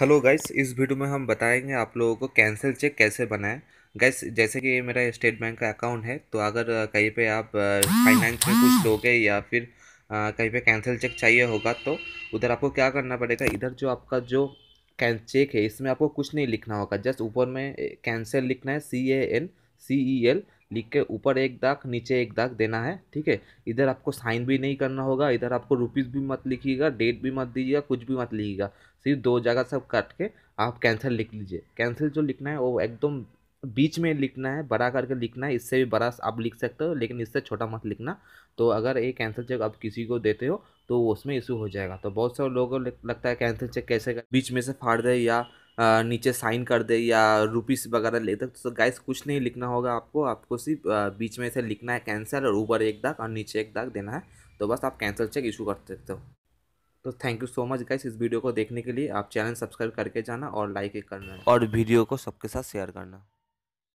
Hello guys, इस video में हम बताएँगे आप लोगों को कैंसिल चेक कैसे बनाएँ। गाइस, जैसे कि ये मेरा स्टेट बैंक का अकाउंट है तो अगर कहीं पे आप फाइनेंस में कुछ लोगे या फिर कहीं पे कैंसिल चेक चाहिए होगा तो उधर आपको क्या करना पड़ेगा? इधर जो आपका जो कैन चेक है, इसमें आपको कुछ नहीं लिखना होगा, जस्ट ऊपर में कैंसिल लिखना है सी A N C E L लिख के ऊपर एक दाग, नीचे एक दाग देना है, ठीक है? इधर आपको साइन भी नहीं करना होगा, इधर आपको रुपीज़ भी मत लिखिएगा डेट भी मत दीजिएगा, कुछ भी मत लिखिएगा। सिर्फ़ दो जगह सब काट के आप कैंसिल लिख लीजिए। कैंसिल जो लिखना है, वो एकदम बीच में लिखना है, बड़ा करके लिखना है, इससे भी बड़ा आप लिख सकते हो, लेकिन इससे छोटा मत लिखना। तो अगर ये कैंसिल चेक आप किसी को देते हो तो उसमें इशू हो जाएगा। तो बहुत सारे लोगों को लगता है कैंसिल चेक कैसे कर, बीच में से फाड़ दे या नीचे साइन कर दे या रुपीस वगैरह ले दे तो गाइस कुछ नहीं लिखना होगा आपको। आपको सिर्फ़ बीच में से लिखना है कैंसिल और ऊपर एक दाग और नीचे एक दाग देना है। तो बस आप कैंसिल चेक इशू कर सकते हो। तो thank you so much guys इस वीडियो को देखने के लिए। आप चैनल सब्सक्राइब करके जाना और लाइक करना। और वीडियो को सबके साथ शेयर करना।